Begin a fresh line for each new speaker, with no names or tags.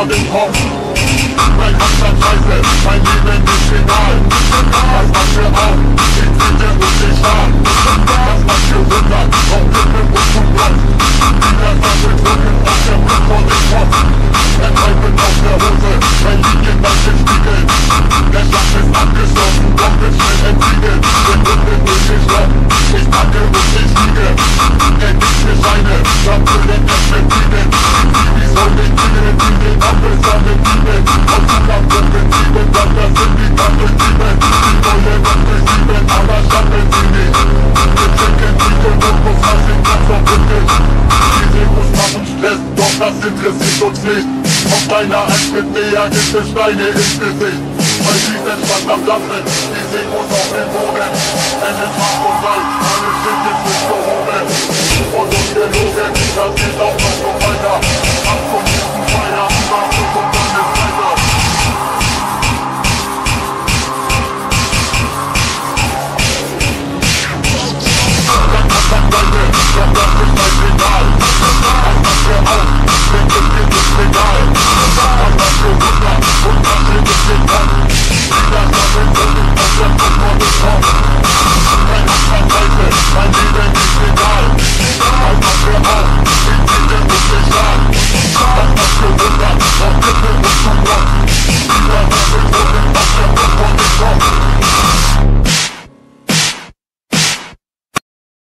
vor den Kopf. Mein hat scheiße, mein Leben ist egal. Was macht der auf? Ich ziehe und ich stahl. Was macht der runter? Auf Kippe und zum Platz. Wieder Sack gezogen auf der Flucht vor den Kopf. Der Teufel auf der Hose, mein Linien nach dem Spiegel. Der Schlacht ist abgeschlossen, doch wird schnell entsiegelt. Der Kunde durch den Schlamm, ich packe und ich liege. Er gibt mir Scheine, dafür der Perspektiven. Wie interessiert uns nicht. Auf deiner Eins mit Meer gibt es Steine ins Gesicht. Weil die sind was am Lassen, die sehen uns auf den Boden. Denn es macht uns leid, alles wird jetzt nicht gehoben. Und uns gelogen, das ist auch I'll never